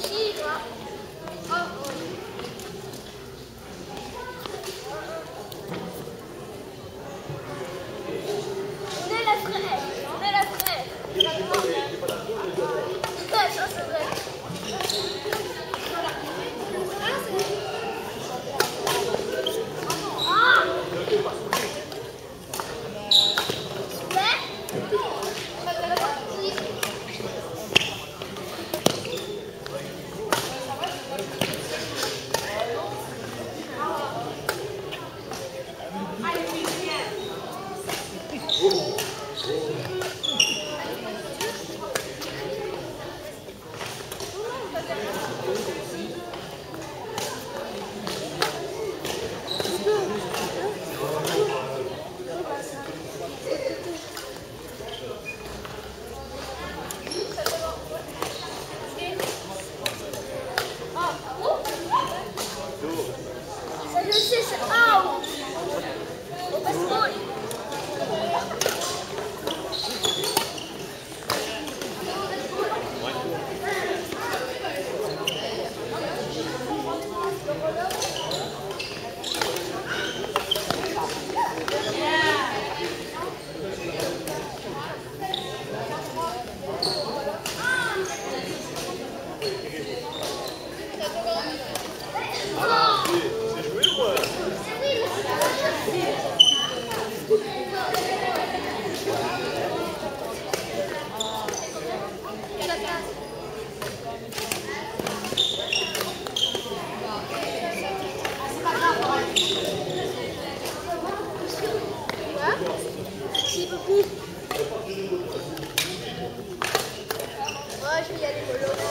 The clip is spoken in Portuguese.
西十一谢谢啊 y aller mollo.